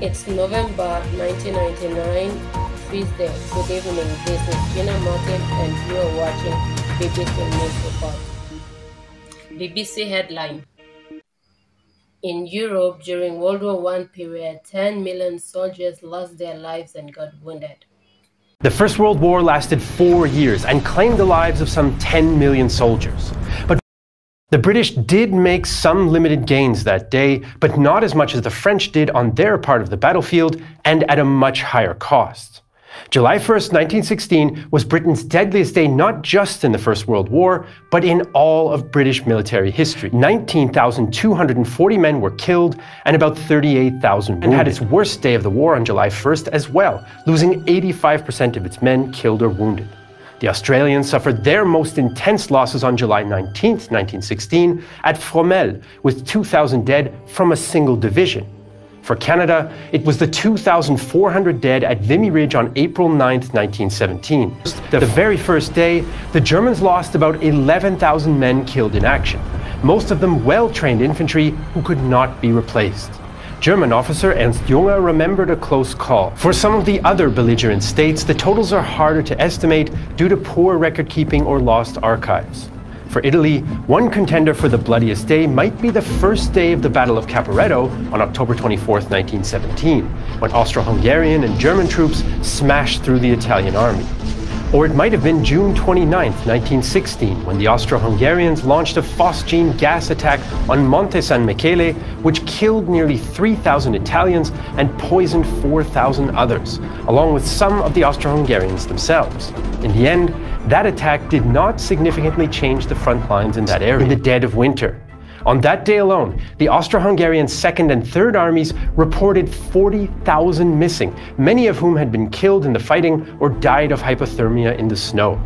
It's November 1999, Tuesday. Good evening. This is Gina Martin, and you are watching BBC News Report. BBC headline In Europe during World War I period, 10 million soldiers lost their lives and got wounded. The First World War lasted four years and claimed the lives of some 10 million soldiers. But the British did make some limited gains that day, but not as much as the French did on their part of the battlefield and at a much higher cost. July 1, 1916 was Britain's deadliest day not just in the First World War, but in all of British military history. 19,240 men were killed and about 38,000 wounded. And had its worst day of the war on July 1st as well, losing 85% of its men killed or wounded. The Australians suffered their most intense losses on July 19, 1916, at Fromelles, with 2,000 dead from a single division. For Canada, it was the 2,400 dead at Vimy Ridge on April 9, 1917. The very first day, the Germans lost about 11,000 men killed in action, most of them well trained infantry who could not be replaced. German officer Ernst Junger remembered a close call. For some of the other belligerent states, the totals are harder to estimate due to poor record keeping or lost archives. For Italy, one contender for the bloodiest day might be the first day of the Battle of Caporetto on October 24, 1917, when Austro-Hungarian and German troops smashed through the Italian army. Or it might have been June 29, 1916, when the Austro-Hungarians launched a phosgene gas attack on Monte San Michele, which killed nearly 3,000 Italians and poisoned 4,000 others, along with some of the Austro-Hungarians themselves. In the end, that attack did not significantly change the front lines in that area in the dead of winter. On that day alone, the Austro-Hungarian Second and Third Armies reported 40,000 missing, many of whom had been killed in the fighting or died of hypothermia in the snow.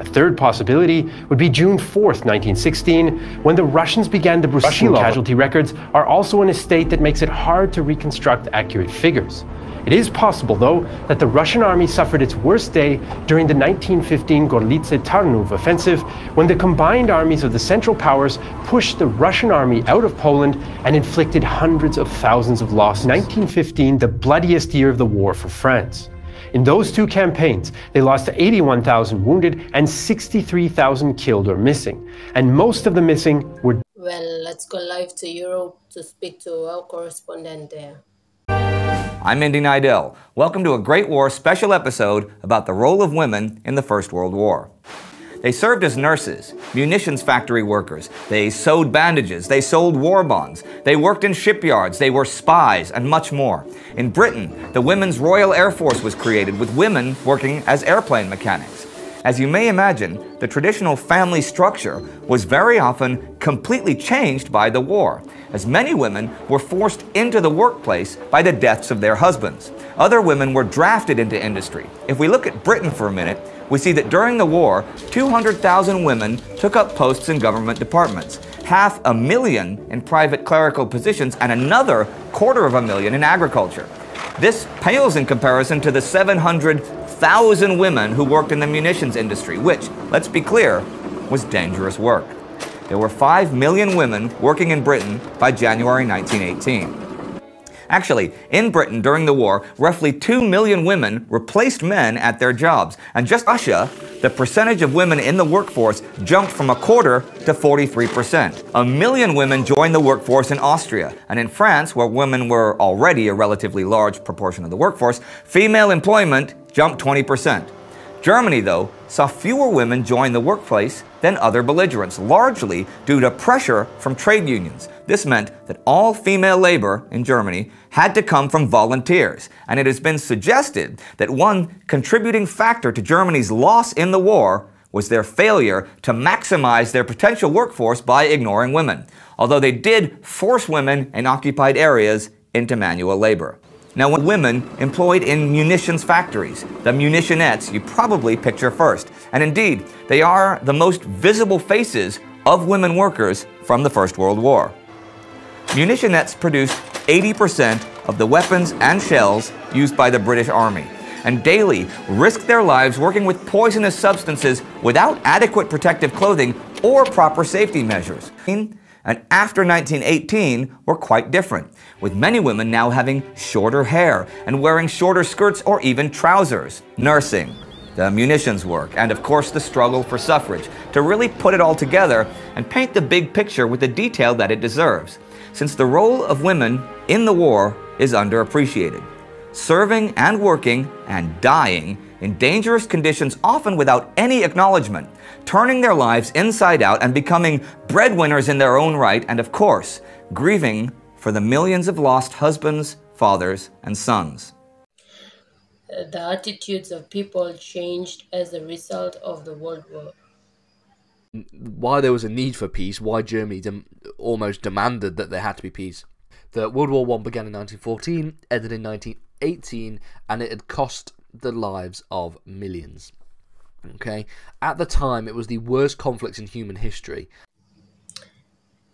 A third possibility would be June 4, 1916, when the Russians began the Brusilov. Russian casualty records are also in a state that makes it hard to reconstruct accurate figures. It is possible, though, that the Russian army suffered its worst day during the 1915 Gorlice Tarnów offensive, when the combined armies of the Central Powers pushed the Russian army out of Poland and inflicted hundreds of thousands of losses. 1915, the bloodiest year of the war for France. In those two campaigns, they lost 81,000 wounded and 63,000 killed or missing. And most of the missing were. Well, let's go live to Europe to speak to our correspondent there. I'm Indy Neidell. Welcome to a Great War special episode about the role of women in the First World War. They served as nurses, munitions factory workers. They sewed bandages. They sold war bonds. They worked in shipyards. They were spies and much more. In Britain, the Women's Royal Air Force was created with women working as airplane mechanics. As you may imagine, the traditional family structure was very often completely changed by the war, as many women were forced into the workplace by the deaths of their husbands. Other women were drafted into industry. If we look at Britain for a minute, we see that during the war, 200,000 women took up posts in government departments, half a million in private clerical positions, and another quarter of a million in agriculture. This pales in comparison to the 700,000 women who worked in the munitions industry, which, let's be clear, was dangerous work. There were 5 million women working in Britain by January 1918. Actually, in Britain during the war, roughly 2 million women replaced men at their jobs. And just Russia, the percentage of women in the workforce jumped from a quarter to 43%. A million women joined the workforce in Austria. And in France, where women were already a relatively large proportion of the workforce, female employment jumped 20%. Germany, though, saw fewer women join the workplace than other belligerents, largely due to pressure from trade unions. This meant that all female labor in Germany had to come from volunteers, and it has been suggested that one contributing factor to Germany's loss in the war was their failure to maximize their potential workforce by ignoring women, although they did force women in occupied areas into manual labor. Now, when women employed in munitions factories, the munitionettes you probably picture first. And indeed, they are the most visible faces of women workers from the First World War. Munitionettes produced 80% of the weapons and shells used by the British Army, and daily risked their lives working with poisonous substances without adequate protective clothing or proper safety measures. And after 1918 were quite different, with many women now having shorter hair and wearing shorter skirts or even trousers. Nursing, the munitions work, and of course the struggle for suffrage, to really put it all together and paint the big picture with the detail that it deserves, since the role of women in the war is underappreciated. Serving and working and dying in dangerous conditions, often without any acknowledgement, turning their lives inside out and becoming breadwinners in their own right, and of course, grieving for the millions of lost husbands, fathers, and sons the attitudes of people changed as a result of the World War. Why there was a need for peace, why Germany dem- almost demanded that there had to be peace. The World War One began in 1914, ended in 1918, and it had cost the lives of millions. Okay, at the time, it was the worst conflict in human history.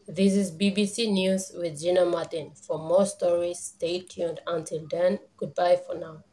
This is BBC News with Gina Martin. For more stories, stay tuned. Until then, goodbye for now.